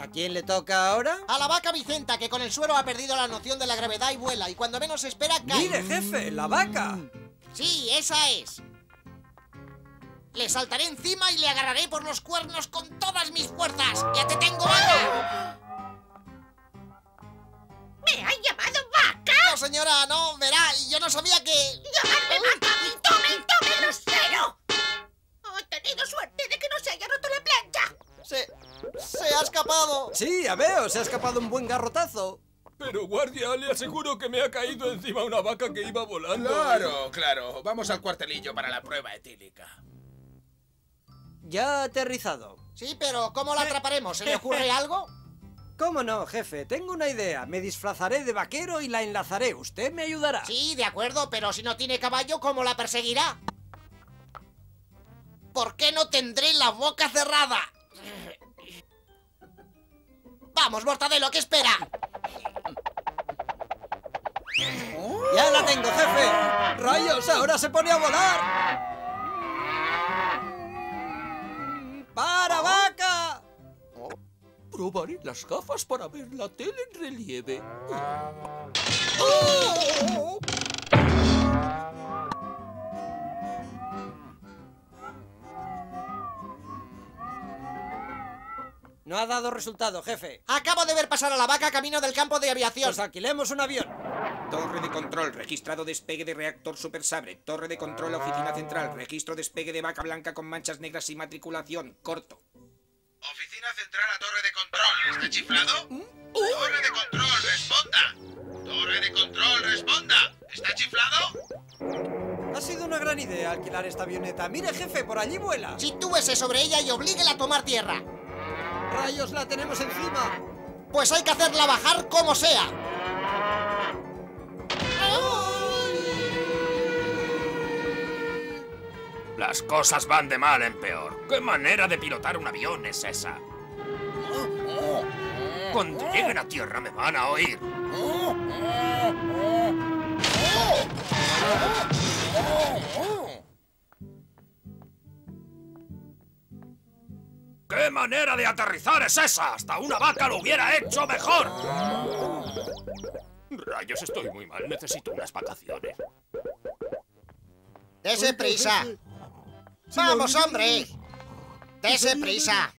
¿A quién le toca ahora? A la vaca Vicenta, que con el suero ha perdido la noción de la gravedad y vuela, y cuando menos espera cae. ¡Mire, jefe! ¡La vaca! Sí, esa es. Le saltaré encima y le agarraré por los cuernos con todas mis fuerzas. ¡Ya te tengo, vaca! ¿Me has llamado vaca? No, señora, no, verá, yo no sabía que... escapado. Sí, ya veo, se ha escapado un buen garrotazo. Pero guardia, le aseguro que me ha caído encima una vaca que iba volando. Claro, claro. Vamos al cuartelillo para la prueba etílica. Ya ha aterrizado. Sí, pero ¿cómo la atraparemos? ¿Se le ocurre algo? ¿Cómo no, jefe? Tengo una idea. Me disfrazaré de vaquero y la enlazaré. ¿Usted me ayudará? Sí, de acuerdo, pero si no tiene caballo, ¿cómo la perseguirá? ¿Por qué no tendré la boca cerrada? Vamos, Mortadelo, ¿qué espera? ¡Ya la tengo, jefe! ¡Rayos! ¡Ahora se pone a volar! ¡Para, vaca! Probaré las gafas para ver la tele en relieve. No ha dado resultado, jefe. Acabo de ver pasar a la vaca camino del campo de aviación. Pues alquilemos un avión. Torre de control, registrado despegue de reactor supersabre. Torre de control, oficina central. Registro despegue de vaca blanca con manchas negras y matriculación. Corto. Oficina central a torre de control. ¿Está chiflado? Torre de control, responda. Torre de control, responda. ¿Está chiflado? Ha sido una gran idea alquilar esta avioneta. Mire, jefe, por allí vuela. Sitúese sobre ella y oblíguela a tomar tierra. ¡Rayos, la tenemos encima! Pues hay que hacerla bajar como sea. Las cosas van de mal en peor. ¿Qué manera de pilotar un avión es esa? Cuando lleguen a tierra me van a oír. ¿Qué manera de aterrizar es esa? Hasta una vaca lo hubiera hecho mejor. Rayos, estoy muy mal. Necesito unas vacaciones. Dese prisa. Vamos, hombre. Dese prisa.